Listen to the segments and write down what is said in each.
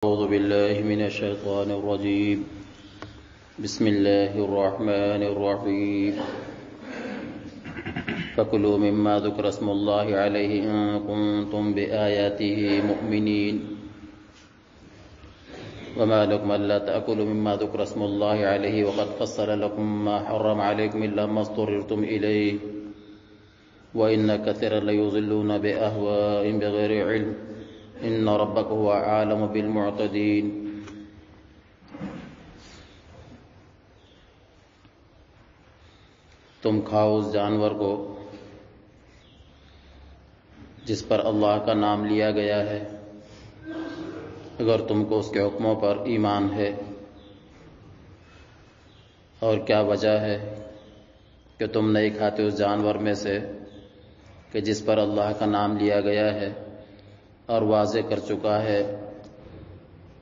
أعوذ بالله من الشيطان الرجيم. بسم الله الرحمن الرحيم. فكلوا مما ذكر اسم الله عليه إن كنتم بآياته مؤمنين. وما لكم ألا تأكلوا مما ذكر اسم الله عليه وقد فصل لكم ما حرم عليكم إلا ما اضطررتم إليه. وإن كثيرا ليضلون بأهوائهم بغير علم. إن ربك هو عالم بالمعتدين. تم کھاؤ اس جانور کو جس پر اللہ کا نام لیا گیا ہے، اگر تم کو اس کے حکموں پر ایمان ہے۔ اور کیا وجہ ہے کہ تم نہیں کھاتے اس جانور میں سے کہ جس پر اللہ کا نام لیا گیا ہے؟ اور واضح کر چکا ہے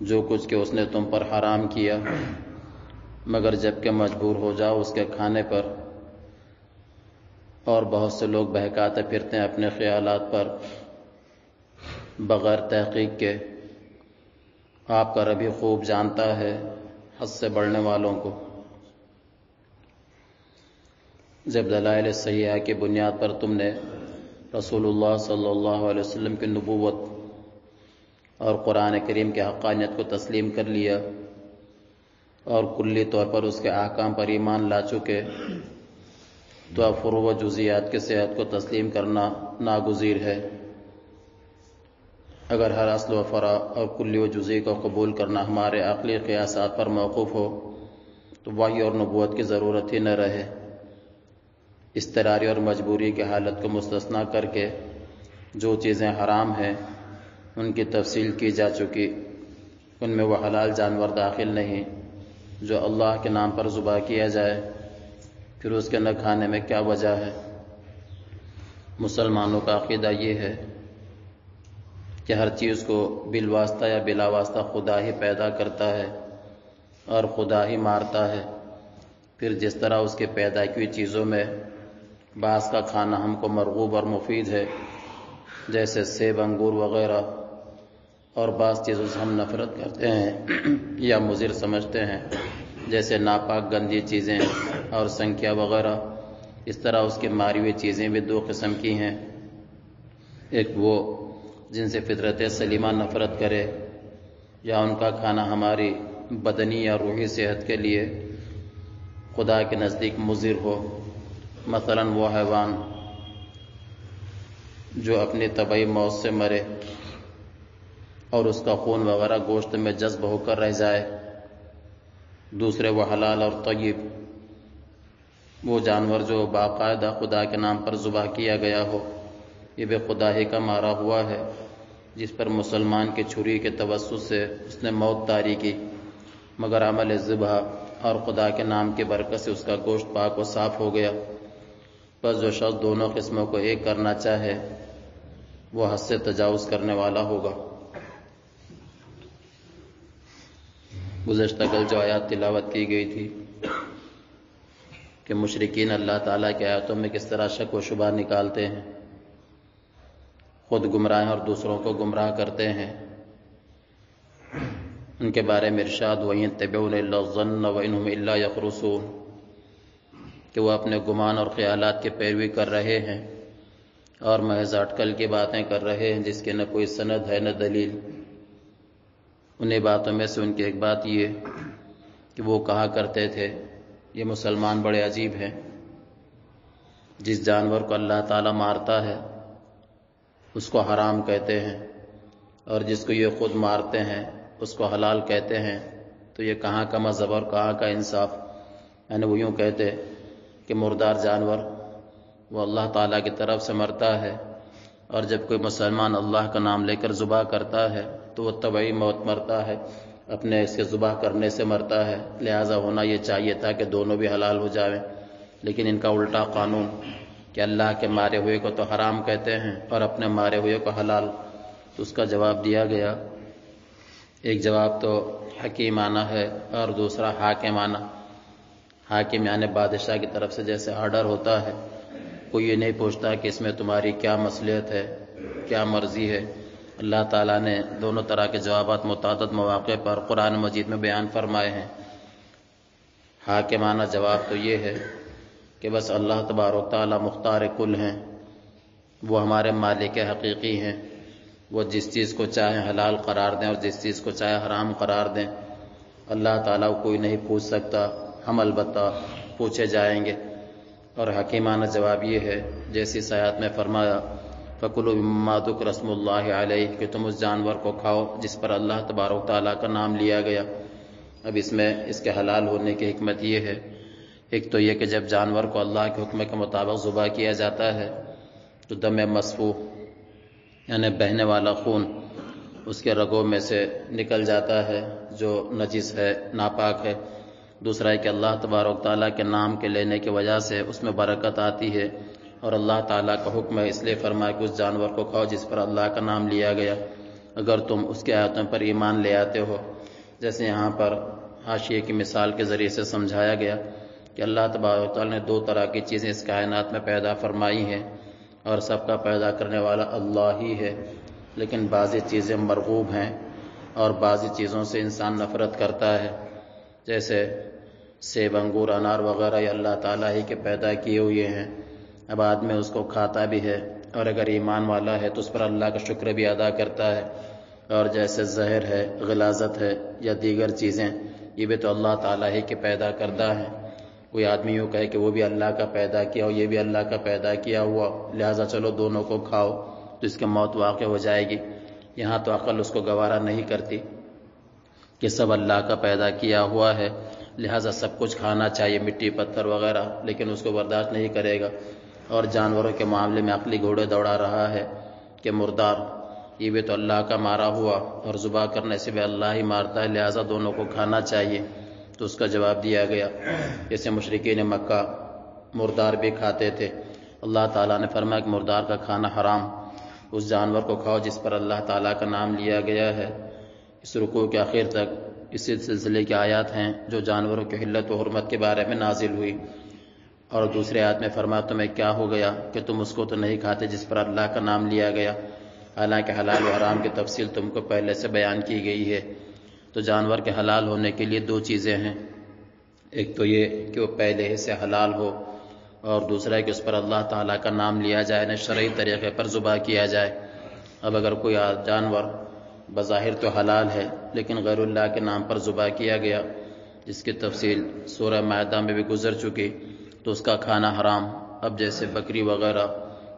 جو کچھ کہ اس نے تم پر حرام کیا۔ مگر جبکہ مجبور ہو جاؤ اس کے کھانے پر۔ اور بہت سے لوگ بہکاتے پھرتے ہیں اپنے خیالات پر۔ بغیر تحقیق کے۔ آپ کا ربی خوب جانتا ہے حد سے بڑھنے والوں کو۔ جب دلائل سیاح کی بنیاد پر تم نے رسول اللہ صلی اللہ علیہ وسلم کی نبوت اور قرآن کریم کے حقانیت کو تسلیم کر لیا اور کلی طور پر اس کے احکام پر ایمان لا چکے تو اب و جزیات کی صحت کو تسلیم کرنا ناگزیر ہے۔ اگر ہر اصل و فرا اور کلی و جزی کو قبول کرنا ہمارے عقلی قیاسات پر موقف ہو، تو وہی اور نبوت کی ضرورت ہی نہ رہے۔ استراری اور مجبوری کی حالت کو مستثنا کر کے جو چیزیں حرام ہیں ان کی تفصیل کی جا چکی۔ ان میں وہ حلال جانور داخل نہیں، جو اللہ کے نام پر ذبح کیا جائے۔ پھر اس کے نہ کھانے میں کیا وجہ ہے؟ مسلمانوں کا عقیدہ یہ ہے کہ ہر چیز کو بالواسطہ یا بلا واسطہ خدا ہی پیدا کرتا ہے اور خدا ہی مارتا ہے۔ پھر جس طرح اس کے پیدا کی چیزوں میں بعض کا کھانا ہم کو مرغوب اور مفید ہے، جیسے سیب، انگور وغیرہ۔ اور بعض چیزوں سے ہم نفرت کرتے ہیں یا مضر سمجھتے ہیں، جیسے ناپاک گندی چیزیں اور سنکھیا وغیرہ۔ اس طرح اس کی ماری ہوئی چیزیں بھی دو قسم کی ہیں۔ ایک وہ جن سے فطرت سلیمہ نفرت کرے، یا ان کا کھانا ہماری بدنی یا روحی صحت کے لیے خدا کے نزدیک مضر ہو۔ مثلا وہ حیوان جو اپنی طبعی موت سے مرے۔ اور اس کا خون وغیرہ گوشت میں جذب ہو کر رہ جائے۔ دوسرے وہ حلال اور طیب، وہ جانور جو باقاعدہ خدا کے نام پر ذبح کیا گیا ہو۔ یہ بے خدا ہی کا مارا ہوا ہے، جس پر مسلمان کی چھری کے توسط سے اس نے موت تاری کی۔ مگر عمل ذبح اور خدا کے نام کی برکت سے اس کا گوشت پاک و صاف ہو گیا۔ بس جو شخص دونوں قسموں کو ایک کرنا چاہے، وہ حد سے تجاوز کرنے والا ہوگا۔ گزشتہ کل جو آیات تلاوت کی گئی تھی کہ مشرقین اللہ تعالیٰ کے آیاتوں میں کس طرح شک و شبہ نکالتے ہیں، خود گمراہ اور دوسروں کو گمراہ کرتے ہیں، ان کے بارے میں ارشاد وہیں طب ظن و انہم اللہ یخرسون کہ وہ اپنے گمان اور خیالات کی پیروی کر رہے ہیں اور محض اٹکل کی باتیں کر رہے ہیں جس کے نہ کوئی سند ہے نہ دلیل۔ انہیں باتوں میں سے ان کی ایک بات یہ کہ وہ کہا کرتے تھے، یہ مسلمان بڑے عجیب ہیں۔ جس جانور کو اللہ تعالیٰ مارتا ہے، اس کو حرام کہتے ہیں۔ اور جس کو یہ خود مارتے ہیں، اس کو حلال کہتے ہیں۔ تو یہ کہاں کا مذہب اور کہاں کا انصاف؟ یعنی وہ یوں کہتے کہ مردار جانور وہ اللہ تعالیٰ کی طرف سے مرتا ہے اور جب کوئی مسلمان اللہ کا نام لے کر ذبح کرتا ہے تو وہ طبعی موت مرتا ہے، اپنے اس کے ذبح کرنے سے مرتا ہے۔ لہٰذا ہونا یہ چاہیے تھا کہ دونوں بھی حلال ہو جائیں لیکن ان کا الٹا قانون کہ اللہ کے مارے ہوئے کو تو حرام کہتے ہیں اور اپنے مارے ہوئے کو حلال۔ تو اس کا جواب دیا گیا۔ ایک جواب تو حکیمانہ ہے اور دوسرا حاکمانہ حاکم یعنی بادشاہ کی طرف سے جیسے آرڈر ہوتا ہے، کوئی یہ نہیں پوچھتا کہ اس میں تمہاری کیا مصلیت ہے، کیا مرضی ہے۔ اللہ تعالیٰ نے دونوں طرح کے جوابات متعدد مواقع پر قرآن مجید میں بیان فرمائے ہیں۔ حاکمانہ جواب تو یہ ہے کہ بس اللہ تبارک تعالیٰ مختار کل ہیں۔ وہ ہمارے مالک حقیقی ہیں۔ وہ جس چیز کو چاہے حلال قرار دیں اور جس چیز کو چاہے حرام قرار دیں۔ اللہ تعالیٰ کوئی نہیں پوچھ سکتا۔ ہم البتہ پوچھے جائیں گے۔ اور حکیمانہ جواب یہ ہے، جیسی سیاحت میں فرمایا فکل و مادک رسم اللہ علیہ، کہ تم اس جانور کو کھاؤ جس پر اللہ تبارک تعالیٰ کا نام لیا گیا۔ اب اس میں اس کے حلال ہونے کی حکمت یہ ہے۔ ایک تو یہ کہ جب جانور کو اللہ کے حکم کے مطابق ذبح کیا جاتا ہے، تو دم مصفوح یعنی بہنے والا خون، اس کے رگوں میں سے نکل جاتا ہے، جو نجس ہے، ناپاک ہے۔ دوسرا ہے کہ اللہ تبارک تعالیٰ کے نام کے لینے کی وجہ سے اس میں برکت آتی ہے۔ اور اللہ تعالیٰ کا حکم ہے اس لیے فرمائے کہ اس جانور کو کھاؤ جس پر اللہ کا نام لیا گیا۔ اگر تم اس کے آیتوں پر ایمان لے آتے ہو، جیسے یہاں پر حاشیے کی مثال کے ذریعے سے سمجھایا گیا کہ اللہ تبارک تعالیٰ نے دو طرح کی چیزیں اس کائنات میں پیدا فرمائی ہیں اور سب کا پیدا کرنے والا اللہ ہی ہے۔ لیکن بعضی چیزیں مرغوب ہیں اور بعضی چیزوں سے انسان نفرت کرتا ہے، جیسے سیب، انگور، انار وغیرہ، یہ اللہ تعالیٰ ہی کے پیدا کیے ہوئے ہیں۔ اب آدمی اس کو کھاتا بھی ہے اور اگر ایمان والا ہے تو اس پر اللہ کا شکر بھی ادا کرتا ہے اور جیسے زہر ہے، غلازت ہے یا دیگر چیزیں، یہ بھی تو اللہ تعالیٰ ہی کے پیدا کردہ ہیں۔ کوئی آدمی یوں کہے کہ وہ بھی اللہ کا پیدا کیا اور یہ بھی اللہ کا پیدا کیا ہوا، لہٰذا چلو دونوں کو کھاؤ تو اس کے موت واقع ہو جائے گی۔ یہاں تو عقل اس کو گوارا نہیں کرتی کہ سب اللہ کا پیدا کیا ہوا ہے، لہٰذا سب کچھ کھانا چاہیے، مٹی، پتھر وغیرہ، لیکن اس کو برداشت نہیں کرے گا۔ اور جانوروں کے معاملے میں عقلی گھوڑے دوڑا رہا ہے کہ مردار، یہ بھی تو اللہ کا مارا ہوا اور زبا کرنے سے بھی اللہ ہی مارتا ہے، لہٰذا دونوں کو کھانا چاہیے۔ تو اس کا جواب دیا گیا۔ جیسے مشرقین مکہ مردار بھی کھاتے تھے۔ اللہ تعالیٰ نے فرمایا کہ مردار کا کھانا حرام، اس جانور کو کھاؤ جس پر اللہ تعالیٰ کا نام لیا گیا ہے۔ اس رکوع کے آخر تک اسی سلسلے کی آیات ہیں جو جانوروں کی حلت و حرمت کے بارے میں نازل ہوئی۔ اور دوسرے آیت میں فرمایا، تمہیں کیا ہو گیا کہ تم اس کو تو نہیں کھاتے جس پر اللہ کا نام لیا گیا؟ حالانکہ حلال و حرام کی تفصیل تم کو پہلے سے بیان کی گئی ہے۔ تو جانور کے حلال ہونے کے لیے دو چیزیں ہیں۔ ایک تو یہ کہ وہ پہلے ہی سے حلال ہو اور دوسرا ہے کہ اس پر اللہ تعالیٰ کا نام لیا جائے نہ شرعی طریقے پر ذبح کیا جائے۔ اب اگر کوئی جانور بظاہر تو حلال ہے، لیکن غیر اللہ کے نام پر ذبح کیا گیا، جس کی تفصیل سورہ معدہ میں بھی گزر چکی تو اس کا کھانا حرام۔ اب جیسے بکری وغیرہ،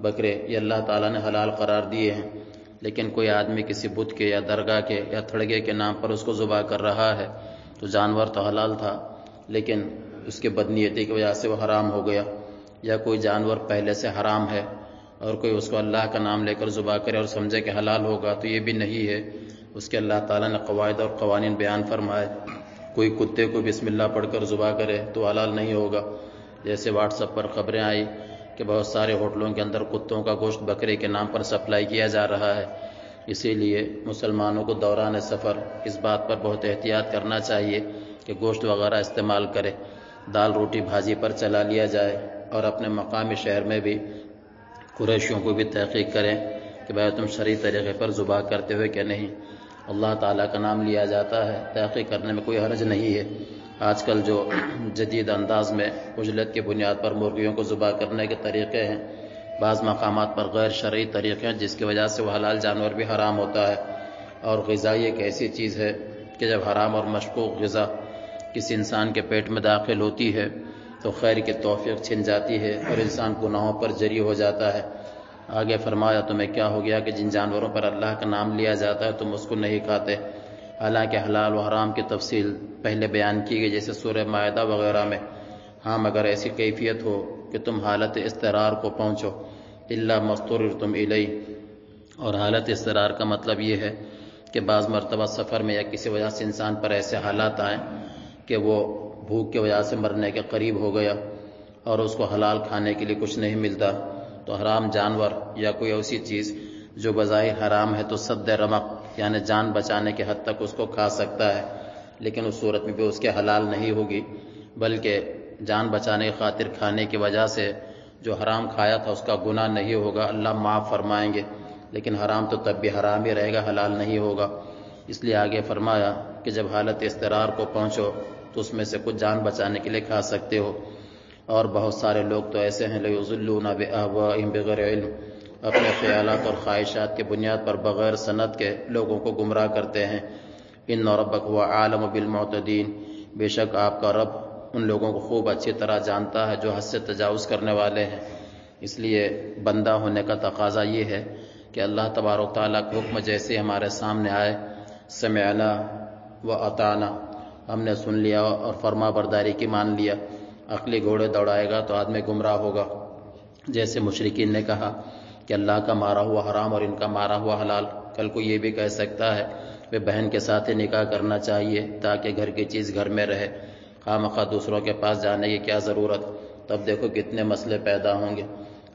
بکرے، یہ اللہ تعالیٰ نے حلال قرار دیے ہیں۔ لیکن کوئی آدمی کسی بت کے یا درگاہ کے یا تھڑگے کے نام پر اس کو ذبح کر رہا ہے، تو جانور تو حلال تھا، لیکن اس کے بدنیتی کی وجہ سے وہ حرام ہو گیا۔ یا کوئی جانور پہلے سے حرام ہے اور کوئی اس کو اللہ کا نام لے کر ذبح کرے اور سمجھے کہ حلال ہوگا، تو یہ بھی نہیں ہے۔ اس کے اللہ تعالیٰ نے قواعد اور قوانین بیان فرمائے۔ کوئی کتے کو بسم اللہ پڑھ کر ذبح کرے تو حلال نہیں ہوگا۔ جیسے واٹس ایپ پر خبریں آئی کہ بہت سارے ہوٹلوں کے اندر کتوں کا گوشت بکرے کے نام پر سپلائی کیا جا رہا ہے۔ اسی لیے مسلمانوں کو دوران سفر اس بات پر بہت احتیاط کرنا چاہیے کہ گوشت وغیرہ استعمال کرے، دال روٹی بھاجی پر چلا لیا جائے اور اپنے مقامی شہر میں بھی قریشیوں کو بھی تحقیق کریں کہ بھائی تم شرعی طریقے پر ذبح کرتے ہوئے کہ نہیں۔ اللہ تعالیٰ کا نام لیا جاتا ہے، تحقیق کرنے میں کوئی حرج نہیں ہے۔ آج کل جو جدید انداز میں اجلت کی بنیاد پر مرغیوں کو ذبح کرنے کے طریقے ہیں، بعض مقامات پر غیر شرعی طریقے ہیں، جس کی وجہ سے وہ حلال جانور بھی حرام ہوتا ہے۔ اور غذائی ایک ایسی چیز ہے کہ جب حرام اور مشکوک غذا کسی انسان کے پیٹ میں داخل ہوتی ہے، تو خیر کی توفیق چھن جاتی ہے اور انسان گناہوں پر جری ہو جاتا ہے۔ آگے فرمایا، تمہیں کیا ہو گیا کہ جن جانوروں پر اللہ کا نام لیا جاتا ہے، تم اس کو نہیں کھاتے؟ حالانکہ حلال و حرام کی تفصیل پہلے بیان کی گئی، جیسے سورہ معاہدہ وغیرہ میں۔ ہاں مگر ایسی کیفیت ہو کہ تم حالت استرار کو پہنچو۔ اللہ مستور تم الئی اور حالت استرار کا مطلب یہ ہے کہ بعض مرتبہ سفر میں یا کسی وجہ سے انسان پر ایسے حالات آئیں کہ وہ بھوک کی وجہ سے مرنے کے قریب ہو گیا اور اس کو حلال کھانے کے لیے کچھ نہیں ملتا۔ تو حرام جانور یا کوئی ایسی چیز جو بظاہر حرام ہے تو صد رمق یعنی جان بچانے کے حد تک اس کو کھا سکتا ہے، لیکن اس صورت میں بھی اس کے حلال نہیں ہوگی، بلکہ جان بچانے کی خاطر کھانے کی وجہ سے جو حرام کھایا تھا اس کا گناہ نہیں ہوگا۔ اللہ معاف فرمائیں گے، لیکن حرام تو تب بھی حرام ہی رہے گا، حلال نہیں ہوگا۔ اس لیے آگے فرمایا کہ جب حالت استرار کو پہنچو تو اس میں سے کچھ جان بچانے کے لیے کھا سکتے ہو۔ اور بہت سارے لوگ تو ایسے ہیں، لَيُضِلُّونَ بِأَهْوَائِهِمْ علم۔ اپنے خیالات اور خواہشات کے بنیاد پر بغیر سند کے لوگوں کو گمراہ کرتے ہیں۔ ان ربک ہوا عالم بالمعتدین۔ بے شک آپ کا رب ان لوگوں کو خوب اچھی طرح جانتا ہے جو حد سے تجاوز کرنے والے ہیں۔ اس لیے بندہ ہونے کا تقاضا یہ ہے کہ اللہ تبارک تعالیٰ کے حکم جیسے ہمارے سامنے آئے، سمعنا و اطانا ہم نے سن لیا اور فرما برداری کی مان لیا۔ عقلی گھوڑے دوڑائے گا تو آدمی گمراہ ہوگا۔ جیسے مشرقین نے کہا کہ اللہ کا مارا ہوا حرام اور ان کا مارا ہوا حلال کل کو یہ بھی کہہ سکتا ہے کہ بہن کے ساتھ ہی نکاح کرنا چاہیے تاکہ گھر کی چیز گھر میں رہے۔ خواہ مخواہ دوسروں کے پاس جانے کی کیا ضرورت؟ تب دیکھو کتنے مسئلے پیدا ہوں گے۔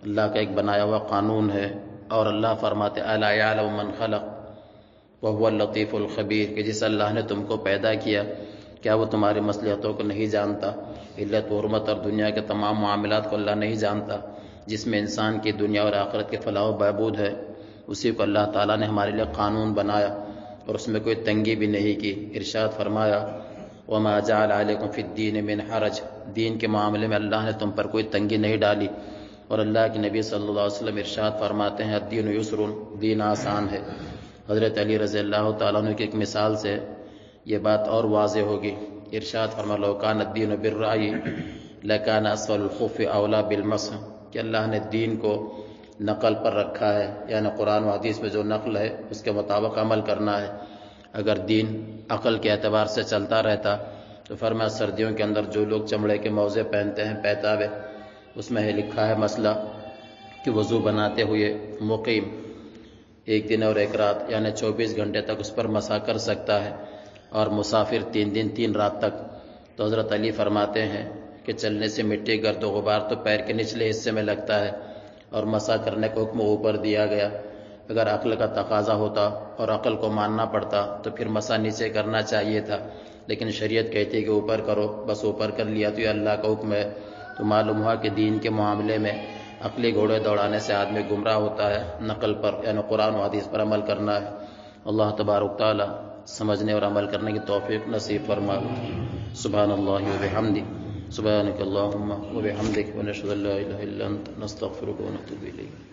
اللہ کا ایک بنایا ہوا قانون ہے اور اللہ فرماتے اللہ من خلق وہ اللطیف الخبیر، کہ جس اللہ نے تم کو پیدا کیا کیا وہ تمہاری مصلیحتوں کو نہیں جانتا؟ علت حرمت اور دنیا کے تمام معاملات کو اللہ نہیں جانتا۔ جس میں انسان کی دنیا اور آخرت کے فلاح و بہبود ہے، اسی کو اللہ تعالیٰ نے ہمارے لیے قانون بنایا اور اس میں کوئی تنگی بھی نہیں کی، ارشاد فرمایا، وما جعل علیکم فی الدین من حرج، دین کے معاملے میں اللہ نے تم پر کوئی تنگی نہیں ڈالی اور اللہ کے نبی صلی اللہ علیہ وسلم ارشاد فرماتے ہیں، الدین یسر، دین آسان ہے۔ حضرت علی رضی اللہ تعالیٰ عنہ کی ایک مثال سے یہ بات اور واضح ہوگی۔ ارشاد فرما، لو کان الدین بالرعی لکان اسفل الخف اولا بالمسح۔ کہ اللہ نے دین کو نقل پر رکھا ہے یعنی قرآن و حدیث میں جو نقل ہے، اس کے مطابق عمل کرنا ہے۔ اگر دین عقل کے اعتبار سے چلتا رہتا، تو فرما سردیوں کے اندر جو لوگ چمڑے کے موزے پہنتے ہیں پیتابے اس میں لکھا ہے مسئلہ کہ وضو بناتے ہوئے مقیم ایک دن اور ایک رات یعنی چوبیس گھنٹے تک اس پر مسا کر سکتا ہے۔ اور مسافر تین دن، تین رات تک، تو حضرت علی فرماتے ہیں کہ چلنے سے مٹی گرد و غبار تو پیر کے نچلے حصے میں لگتا ہے اور مسا کرنے کو حکم اوپر دیا گیا۔ اگر عقل کا تقاضا ہوتا اور عقل کو ماننا پڑتا تو پھر مسا نیچے کرنا چاہیے تھا۔ لیکن شریعت کہتی ہے کہ اوپر کرو، بس اوپر کر لیا تو یہ اللہ کا حکم ہے۔ تو معلوم ہوا کہ دین کے معاملے میں عقلی گھوڑے دوڑانے سے آدمی گمراہ ہوتا ہے، نقل پر یعنی قرآن و حدیث پر عمل کرنا ہے۔ اللہ تبارک تعالی سمجھنے اور عمل کرنے کی توفیق نصیب فرما سبحان اللہ وبحمدی سبحانك اللهم وبحمدك ونشهد أن لا إله إلا أنت نستغفرك ونتوب إليك.